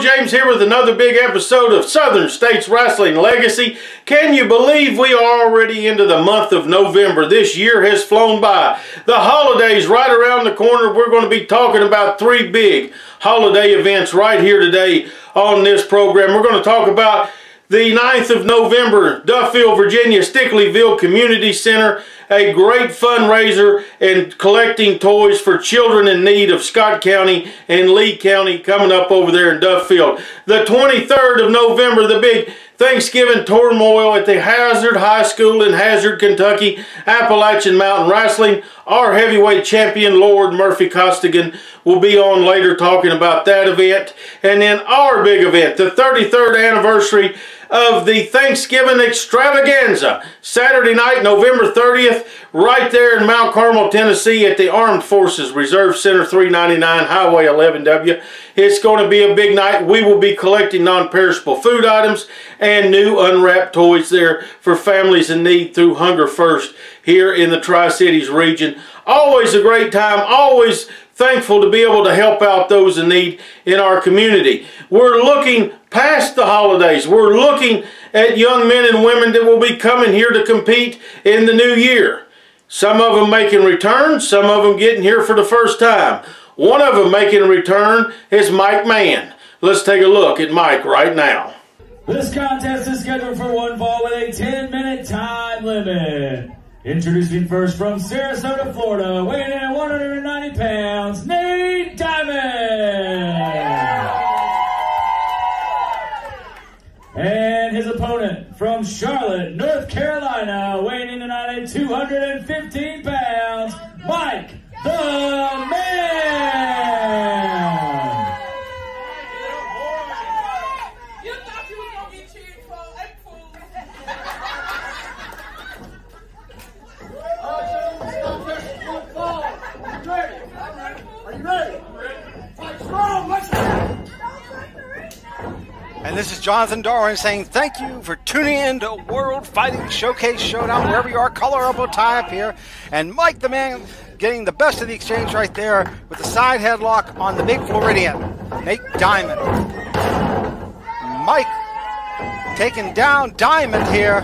James here with another big episode of Southern States Wrestling Legacy. Can you believe we are already into the month of November? This year has flown by. The holidays right around the corner. We're going to be talking about three big holiday events right here today on this program. We're going to talk about the 9th of November, Duffield, Virginia, Stickleyville Community Center, a great fundraiser and collecting toys for children in need of Scott County and Lee County coming up over there in Duffield. The 23rd of November, the big Thanksgiving turmoil at the Hazard High School in Hazard, Kentucky, Appalachian Mountain Wrestling. Our heavyweight champion, Lord Murphy Costigan, will be on later talking about that event. And then our big event, the 33rd anniversary of the Thanksgiving extravaganza. Saturday night, November 30th, right there in Mount Carmel, Tennessee at the Armed Forces Reserve Center 399 Highway 11W. It's going to be a big night. We will be collecting non-perishable food items and new unwrapped toys there for families in need through Hunger First here in the Tri-Cities region. Always a great time. Always thankful to be able to help out those in need in our community. We're looking past the holidays. We're looking at young men and women that will be coming here to compete in the new year. Some of them making returns, some of them getting here for the first time. One of them making a return is Mike Mann. Let's take a look at Mike right now. This contest is scheduled for one fall with a 10 minute time limit. Introducing first from Sarasota, Florida, weighing in at 190 pounds, Nate Diamond. And his opponent from Charlotte, North Carolina, weighing in tonight at 215 pounds, Mike the Man. You thought you was gonna get cheered for April. Are you ready? Fight strong, let's go! And this is Jonathan Darwin saying thank you for tuning in to World Fighting Showcase Showdown, wherever you are, color tie up here. And Mike the man getting the best of the exchange right there with the side headlock on the big Floridian. Nate Diamond. Mike taking down Diamond here.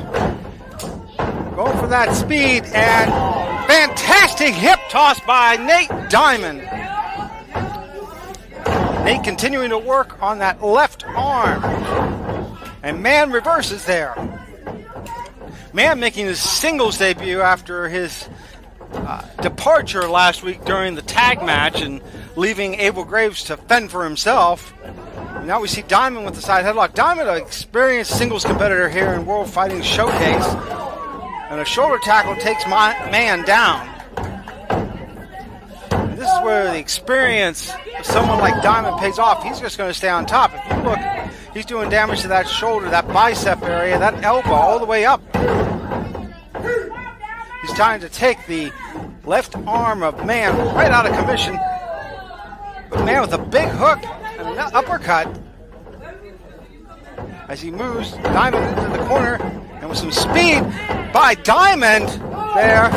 Going for that speed and fantastic hip toss by Nate Diamond. Nate continuing to work on that left arm. And Man reverses there. Man making his singles debut after his uh, departure last week during the tag match and leaving Abel Graves to fend for himself. Now we see Diamond with the side headlock. Diamond, an experienced singles competitor here in World Fighting Showcase. And a shoulder tackle takes my man down. This is where the experience of someone like Diamond pays off. He's just going to stay on top. If you look, he's doing damage to that shoulder, that bicep area, that elbow, all the way up. He's trying to take the left arm of Man right out of commission. But Man with a big hook and an uppercut. As he moves Diamond into the corner and with some speed by Diamond there.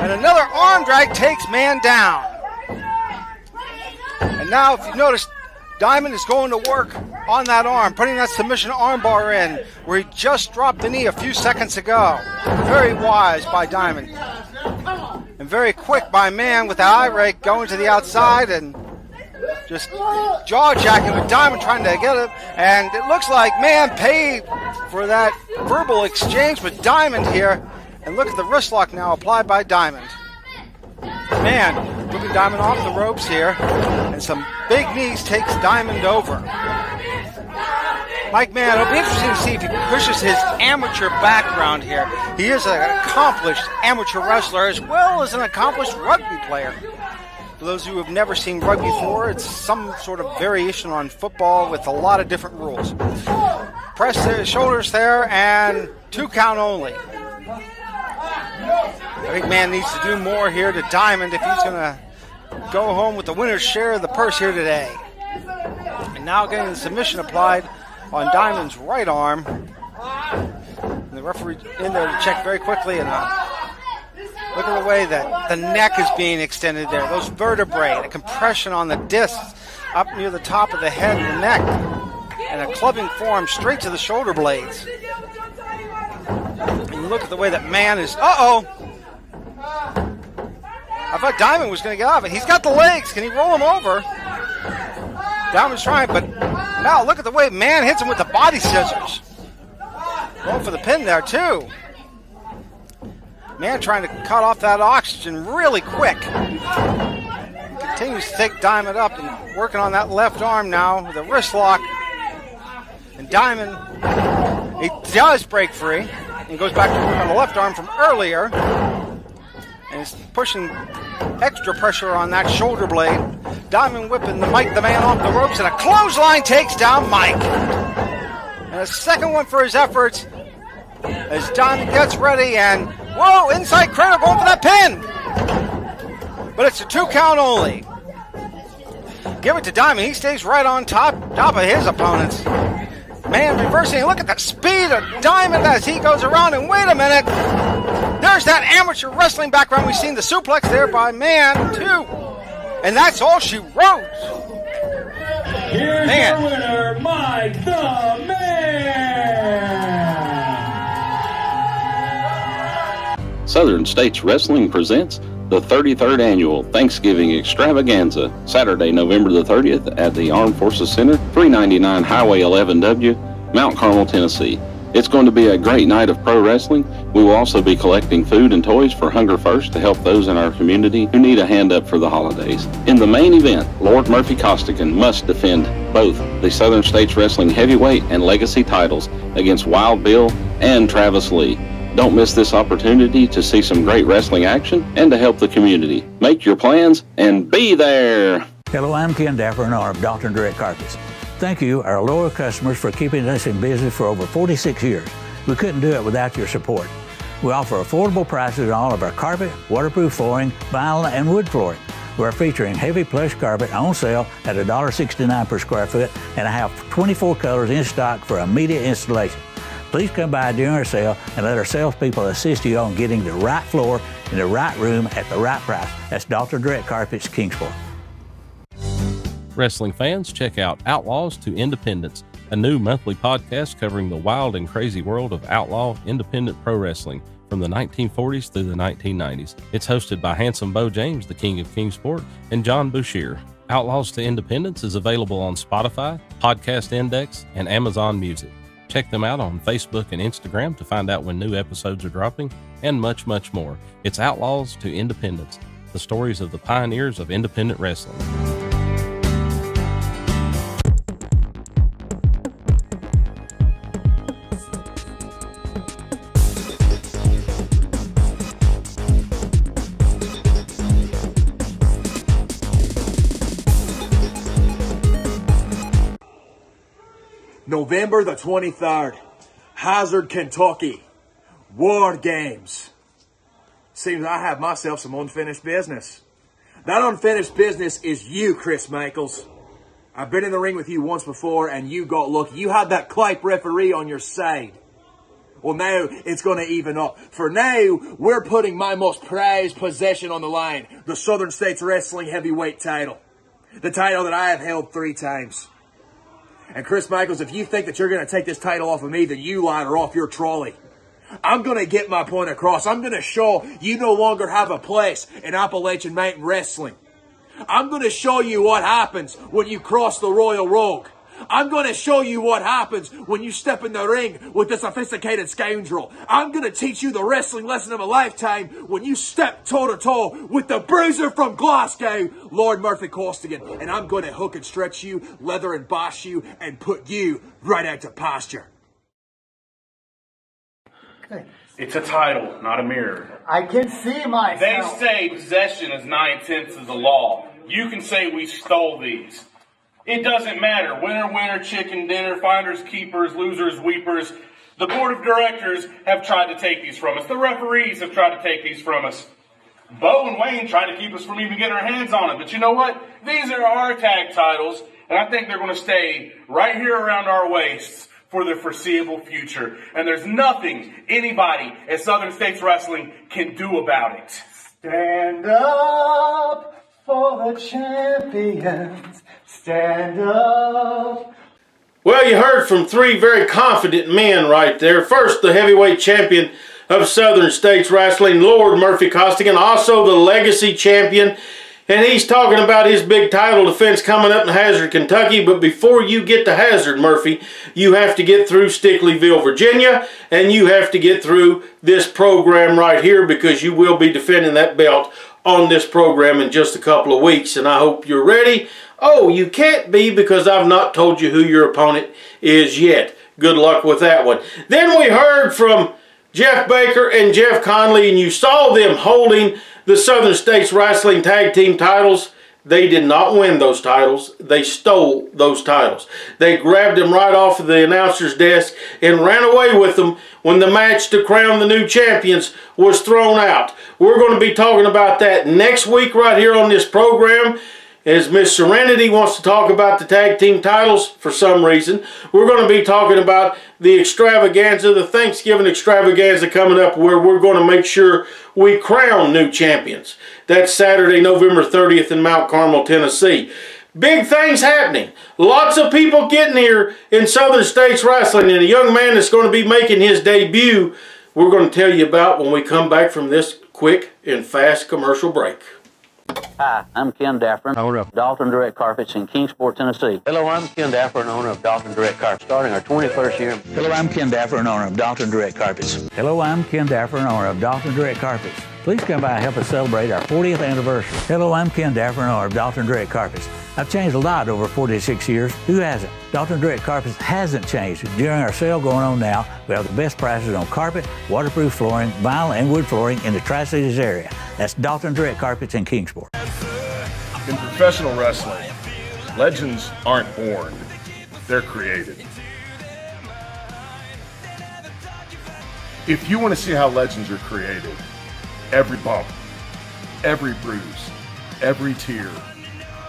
And another arm drag takes Man down. And now, if you notice, Diamond is going to work on that arm, putting that submission armbar in where he just dropped the knee a few seconds ago. Very wise by Diamond. And very quick by Man with the eye rake going to the outside and just jaw jacking with Diamond trying to get it. And it looks like Man paid for that verbal exchange with Diamond here. And look at the wrist lock now applied by Diamond. Man, moving Diamond off the ropes here. And some big knees takes Diamond over. Mike Mann, it'll be interesting to see if he pushes his amateur background here. He is an accomplished amateur wrestler as well as an accomplished rugby player. For those who have never seen rugby before, it's some sort of variation on football with a lot of different rules. Press the shoulders there and two count only. Think Man needs to do more here to Diamond if he's going to go home with the winner's share of the purse here today. And now getting the submission applied on Diamond's right arm. And the referee in there to check very quickly and uh, look at the way that the neck is being extended there. Those vertebrae, the compression on the discs up near the top of the head and the neck. and a clubbing form straight to the shoulder blades. And look at the way that man is. Uh oh! I thought Diamond was going to get off it. He's got the legs. Can he roll him over? Diamond's trying, but now look at the way man hits him with the body scissors. Going for the pin there, too. Man trying to cut off that oxygen really quick. Continues to take Diamond up and working on that left arm now with a wrist lock. And Diamond, he does break free and goes back to work on the left arm from earlier. And he's pushing extra pressure on that shoulder blade. Diamond whipping the Mike the man off the ropes, and a clothesline takes down Mike. And a second one for his efforts as Diamond gets ready and whoa, inside cradle going for that pin. But it's a two count only. Give it to Diamond. He stays right on top, top of his opponents. Man reversing. Look at the speed of Diamond as he goes around. And wait a minute. There's that amateur wrestling background. We've seen the suplex there by Man, too. And that's all she wrote. Here's Man. your winner, Mike the Man. Southern States Wrestling presents the 33rd annual Thanksgiving Extravaganza, Saturday, November the 30th at the Armed Forces Center, 399 Highway 11W, Mount Carmel, Tennessee. It's going to be a great night of pro wrestling. We will also be collecting food and toys for Hunger First to help those in our community who need a hand up for the holidays. In the main event, Lord Murphy Costigan must defend both the Southern States Wrestling Heavyweight and Legacy titles against Wild Bill and Travis Lee. Don't miss this opportunity to see some great wrestling action and to help the community. Make your plans and be there. Hello, I'm Ken Daffron, of Dalton Direct Carpets. Thank you, our loyal customers, for keeping us in business for over 46 years. We couldn't do it without your support. We offer affordable prices on all of our carpet, waterproof flooring, vinyl, and wood flooring. We're featuring heavy plush carpet on sale at $1.69 per square foot, and I have 24 colors in stock for immediate installation. Please come by during our sale and let our salespeople assist you on getting the right floor in the right room at the right price. That's Dalton Direct Carpets, Kingsport. Wrestling fans, check out Outlaws to Independence, a new monthly podcast covering the wild and crazy world of outlaw independent pro wrestling from the 1940s through the 1990s. It's hosted by Handsome Beau James, the King of Kingsport, and John Bouchier. Outlaws to Independence is available on Spotify, Podcast Index, and Amazon Music. Check them out on Facebook and Instagram to find out when new episodes are dropping, and much, much more. It's Outlaws to Independence, the stories of the pioneers of independent wrestling. November the 23rd, Hazard, Kentucky. War Games. Seems I have myself some unfinished business. That unfinished business is you, Chris Michaels. I've been in the ring with you once before and you got lucky. You had that Clipe referee on your side. Well, now it's going to even up. For now, we're putting my most prized possession on the line the Southern States Wrestling Heavyweight title. The title that I have held three times. And Chris Michaels, if you think that you're going to take this title off of me, then you lie or off your trolley. I'm going to get my point across. I'm going to show you no longer have a place in Appalachian Mountain Wrestling. I'm going to show you what happens when you cross the Royal Rogue. I'm going to show you what happens when you step in the ring with the sophisticated scoundrel. I'm going to teach you the wrestling lesson of a lifetime when you step toe to toe with the bruiser from Glasgow, Lord Murphy Costigan. And I'm going to hook and stretch you, leather and boss you, and put you right out to pasture. It's a title, not a mirror. I can see myself. They say possession is nine tenths of the law. You can say we stole these. It doesn't matter. Winner, winner, chicken dinner, finders, keepers, losers, weepers. The board of directors have tried to take these from us. The referees have tried to take these from us. Beau and Wayne tried to keep us from even getting our hands on it. But you know what? These are our tag titles, and I think they're going to stay right here around our waists for the foreseeable future. And there's nothing anybody at Southern States Wrestling can do about it. Stand up for the champions. Stand up. Well, you heard from three very confident men right there. First, the heavyweight champion of Southern States Wrestling, Lord Murphy Costigan, also the legacy champion. And he's talking about his big title defense coming up in Hazard, Kentucky. But before you get to Hazard, Murphy, you have to get through Stickleyville, Virginia, and you have to get through this program right here because you will be defending that belt on this program in just a couple of weeks. And I hope you're ready. Oh, you can't be because I've not told you who your opponent is yet. Good luck with that one. Then we heard from Jeff Baker and Jeff Connelly, and you saw them holding the Southern States Wrestling Tag Team titles. They did not win those titles. They stole those titles. They grabbed them right off of the announcer's desk and ran away with them when the match to crown the new champions was thrown out. We're going to be talking about that next week right here on this program as Miss Serenity wants to talk about the tag team titles for some reason. We're going to be talking about the extravaganza, the Thanksgiving extravaganza coming up where we're going to make sure we crown new champions. That's Saturday, November 30th in Mount Carmel, Tennessee. Big things happening. Lots of people getting here in Southern States Wrestling and a young man that's going to be making his debut we're going to tell you about when we come back from this quick and fast commercial break. Hi, I'm Ken Daffron, owner of Dalton Direct Carpets in Kingsport, Tennessee. Hello, I'm Ken Daffron, owner of Dalton Direct Carpets, starting our 21st year. Hello, I'm Ken Daffron, owner of Dalton Direct Carpets. Hello, I'm Ken Daffron, owner of Dalton Direct Carpets. Please come by and help us celebrate our 40th anniversary. Hello, I'm Ken Daffron, owner of Dalton Direct Carpets. I've changed a lot over 46 years. Who hasn't? Dalton Direct Carpets hasn't changed. During our sale going on now, we have the best prices on carpet, waterproof flooring, vinyl, and wood flooring in the Tri-Cities area. That's Dalton Direct Carpets in Kingsport. In professional wrestling, legends aren't born, they're created. If you want to see how legends are created, every bump, every bruise, every tear,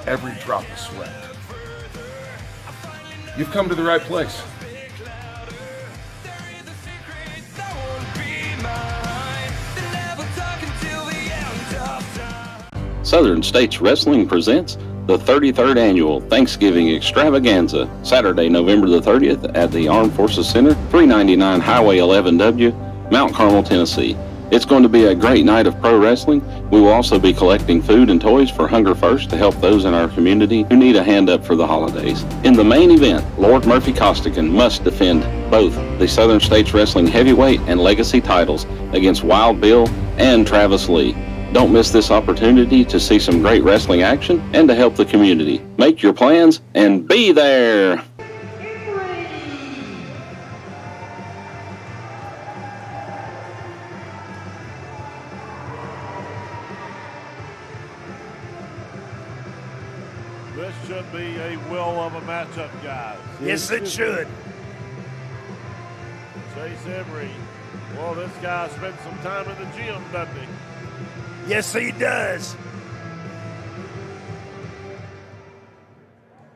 every drop of sweat, you've come to the right place. Southern States Wrestling presents the 33rd Annual Thanksgiving Extravaganza, Saturday, November the 30th at the Armed Forces Center, 399 Highway 11W, Mount Carmel, Tennessee. It's going to be a great night of pro wrestling. We will also be collecting food and toys for Hunger First to help those in our community who need a hand up for the holidays. In the main event, Lord Murphy Costigan must defend both the Southern States Wrestling Heavyweight and Legacy titles against Wild Bill and Travis Lee. Don't miss this opportunity to see some great wrestling action and to help the community. Make your plans and be there. Should be a will of a matchup, guys. Yes, it should. Chase Emery. Well, this guy spent some time in the gym, doesn't he? Yes, he does.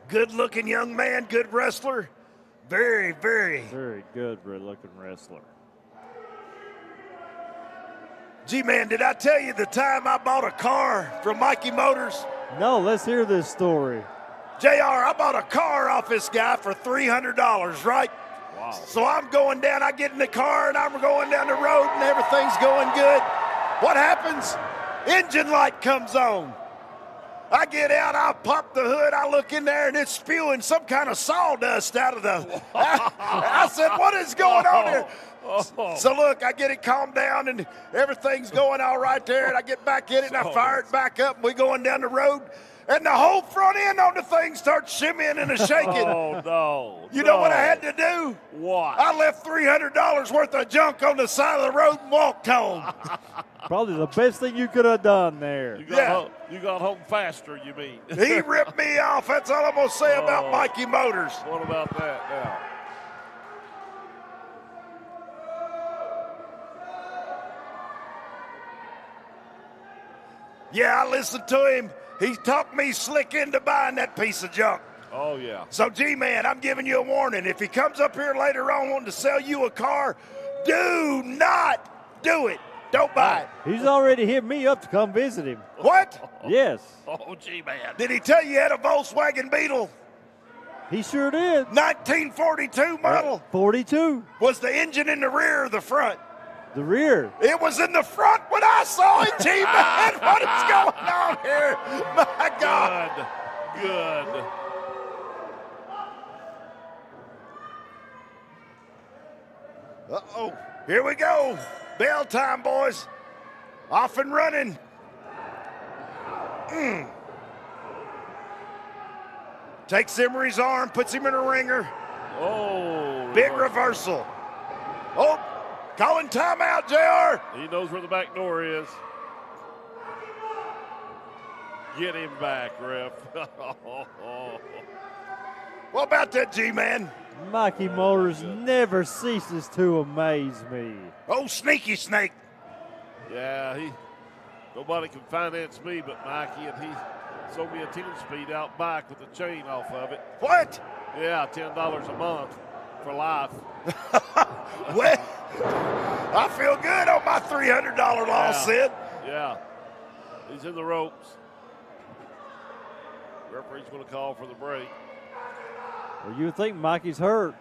Good looking young man, good wrestler. Very, very. Very good looking wrestler. G Man, did I tell you the time I bought a car from Mikey Motors? No, let's hear this story. JR, I bought a car off this guy for $300, right? Wow. So I'm going down, I get in the car and I'm going down the road and everything's going good. What happens? Engine light comes on. I get out, I pop the hood, I look in there, and it's spewing some kind of sawdust out of the. I, I said, What is going on here? Oh. So look, I get it calmed down, and everything's going all right there, and I get back in it, and I fire it back up, and we going down the road, and the whole front end on the thing starts shimmying and a shaking. Oh, no. You know what I had to do? What? I left $300 worth of junk on the side of the road and walked home. Probably the best thing you could have done there. You got, Yeah. home, you got home faster, you mean? he ripped me off. That's all I'm going to say about Oh. Mikey Motors. What about that now? Yeah, I listened to him. He talked me slick into buying that piece of junk. Oh, yeah. So, G Man, I'm giving you a warning. If he comes up here later on wanting to sell you a car, do not do it. Don't buy oh, it. He's already hit me up to come visit him. What? Yes. Oh, G Man. Did he tell you he had a Volkswagen Beetle? He sure did. 1942 model. 42. Was the engine in the rear or the front? The rear. It was in the front when I saw it, G man. What is going on here? My God. Good. Good. Uh oh. Here we go. Bell time, boys. Off and running. Mm. Takes Emery's arm, puts him in a ringer. Oh. Big reversal. Oh, calling timeout, JR. He knows where the back door is. Get him back, ref. what about that, G man? Mikey Motors never ceases to amaze me. Oh, sneaky snake. Yeah, he. Nobody can finance me but Mikey, and he sold me a 10 speed out bike with the chain off of it. What? Yeah, $10 a month for life. well, I feel good on my $300 loss, yeah. Sid. Yeah. He's in the ropes. Referee's going to call for the break. Well, you would think Mikey's hurt.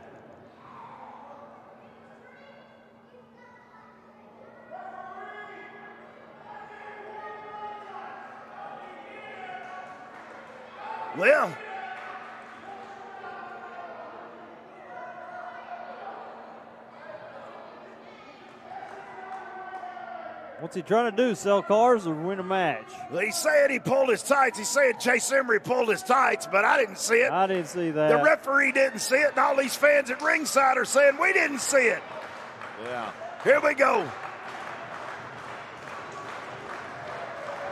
Well, What's he trying to do? Sell cars or win a match? He said he pulled his tights. He said Chase Emery pulled his tights, but I didn't see it. I didn't see that. The referee didn't see it, and all these fans at ringside are saying we didn't see it. Yeah. Here we go.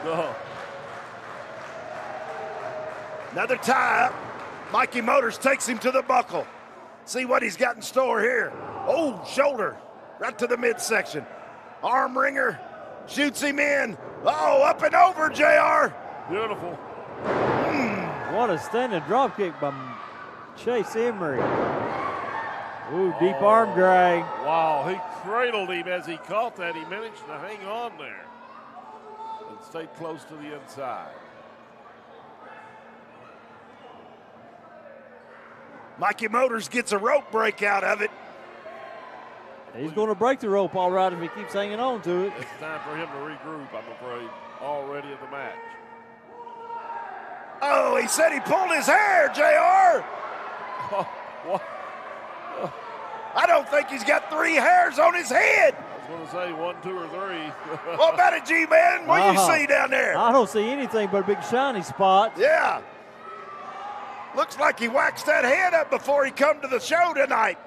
Go. Another tie up. Mikey Motors takes him to the buckle. See what he's got in store here. Oh, shoulder right to the midsection. Arm ringer shoots him in. Oh, up and over, JR. Beautiful. Hmm. What a standing drop kick by Chase Emery. Ooh, deep oh. arm drag. Wow, he cradled him as he caught that. He managed to hang on there and stay close to the inside. Mikey Motors gets a rope break out of it. He's going to break the rope all right if he keeps hanging on to it. It's time for him to regroup, I'm afraid, already in the match. Oh, he said he pulled his hair, JR. what? I don't think he's got three hairs on his head. I was going to say one, two, or three. what about it, G Man? What do Uh-huh. you see down there? I don't see anything but a big shiny spot. Yeah. Looks like he waxed that head up before he come to the show tonight.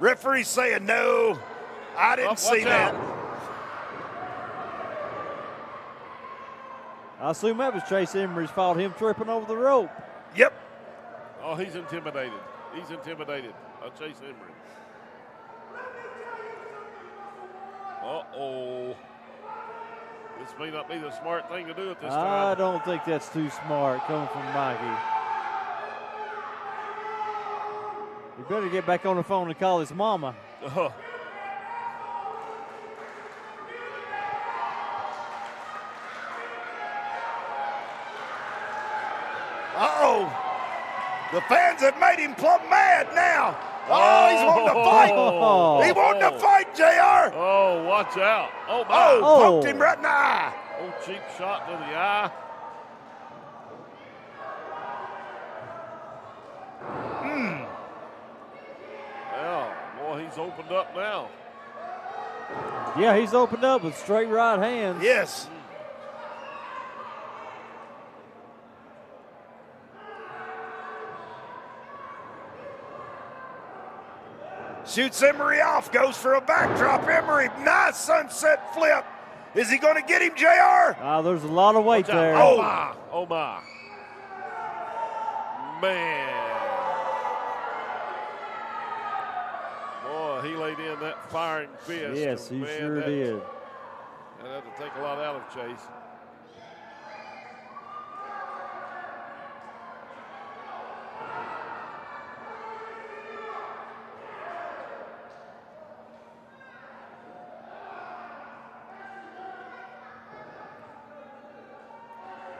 Referee saying no. I didn't Oh, see watch that. out. I assume that was Chase Emery's fault, him tripping over the rope. Yep. Oh, he's intimidated. He's intimidated. Uh, Chase Emery. Uh-oh. This may not be the smart thing to do at this I time. I don't think that's too smart coming from Mikey. You better get back on the phone and call his mama. Uh, Uh-oh. The fans have made him plumb mad now. Oh, he's wanting to fight. Oh. He wanting to fight, JR. Oh, watch out. Oh, my. Oh, Oh. poked him right in the eye. Oh, cheap shot to the eye. Hmm. Well, boy, he's opened up now. Yeah, he's opened up with straight right hands. Yes. Shoots Emery off, goes for a backdrop. Emery, nice sunset flip. Is he going to get him, JR? Ah, there's a lot of weight there. Oh, my. Oh, my. Man. In that firing fist. Yes, and he man, sure that- did. That had to take a lot out of Chase.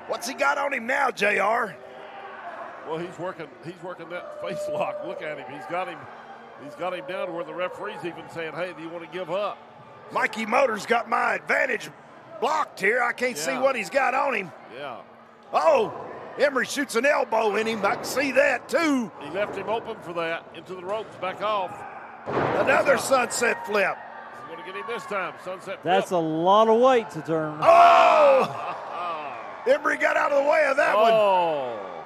What's he got on him now, JR? Well, he's working. He's working that face lock. Look at him. He's got him. He's got him down to where the referee's even saying, "Hey, do you want to give up?" Mikey Motors got my advantage blocked here. I can't see what he's got on him. Yeah. Oh, Emery shoots an elbow in him. I can see that too. He left him open for that. Into the ropes. Back off. Another sunset flip. He's going to get him this time. Sunset. flip. That's a lot of weight to turn. Oh! Emery got out of the way of that one. Oh.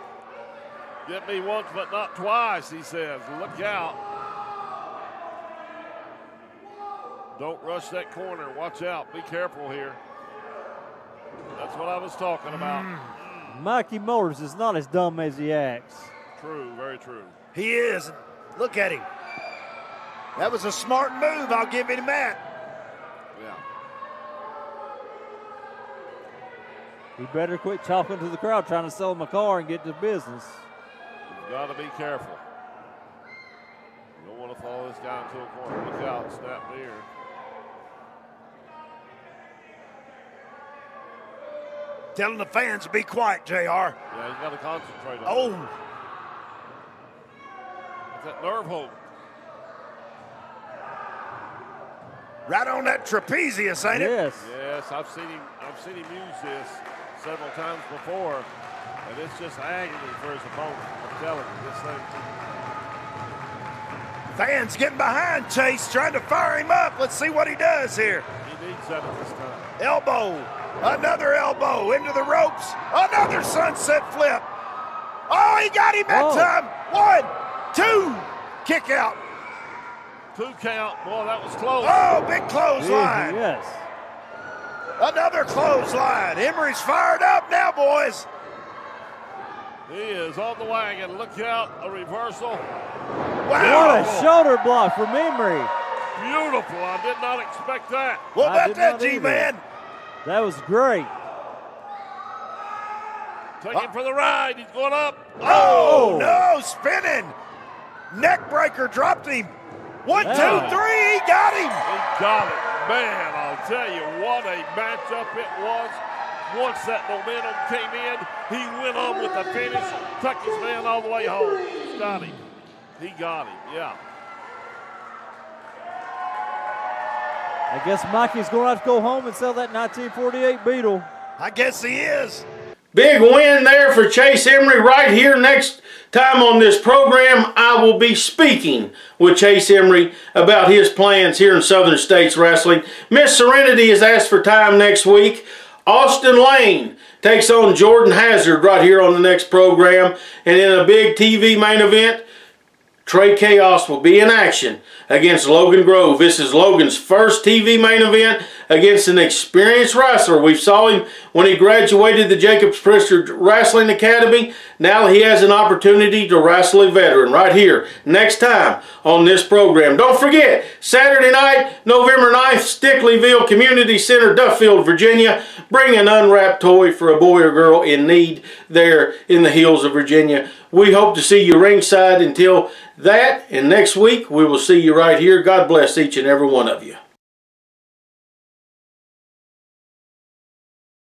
Get me once, but not twice, he says. Look out. Don't rush that corner. Watch out. Be careful here. That's what I was talking about. Mm. Mikey Motors is not as dumb as he acts. True, very true. He is. Look at him. That was a smart move. I'll give him that. Yeah. He better quit talking to the crowd, trying to sell him a car and get to business. You've got to be careful. You don't want to follow this guy into a corner. Look out. Snap beard. Telling the fans to be quiet, JR. Yeah, he's got to concentrate on Oh, it. It's that nerve hold. right on that trapezius, ain't it? Yes. Yes, I've seen him. I've seen him use this several times before, and it's just agony for his opponent. I'm telling you, this thing. Fans getting behind Chase, trying to fire him up. Let's see what he does here. He needs that at this time. Elbow, another elbow into the ropes, another sunset flip. Oh, he got him that Oh. time. One, two, kick out. Two count. Boy, that was close. Oh, big clothesline. Yes. Another clothesline. Emery's fired up now, boys. He is on the wagon. Look out. A reversal. Wow. What a shoulder block from Emery. Beautiful. I did not expect that. What I about that. G-Man? That was great. Taking for the ride. He's going up. Oh, oh no, spinning. Neck breaker dropped him. One, two, three. He got him. He got it. Man, I'll tell you what a matchup it was. Once that momentum came in, he went on with the finish, took his man all the way home. Got him. He got him, yeah. I guess Mikey's going to have to go home and sell that 1948 Beetle. I guess he is. Big win there for Chase Emery right here. Next time on this program, I will be speaking with Chase Emery about his plans here in Southern States Wrestling. Miss Serenity has asked for time next week. Austin Lane takes on Jordan Hazard right here on the next program. And in a big TV main event, Trey Chaos will be in action against Logan Grove. This is Logan's first TV main event against an experienced wrestler. We saw him when he graduated the Jacobs Priester Wrestling Academy. Now he has an opportunity to wrestle a veteran right here next time on this program. Don't forget, Saturday night, November 9th, Stickleyville Community Center, Duffield, Virginia. Bring an unwrapped toy for a boy or girl in need there in the hills of Virginia. We hope to see you ringside until that, and next week we will see you right here. God bless each and every one of you.